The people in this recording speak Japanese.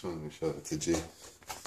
Just want to make sure it's a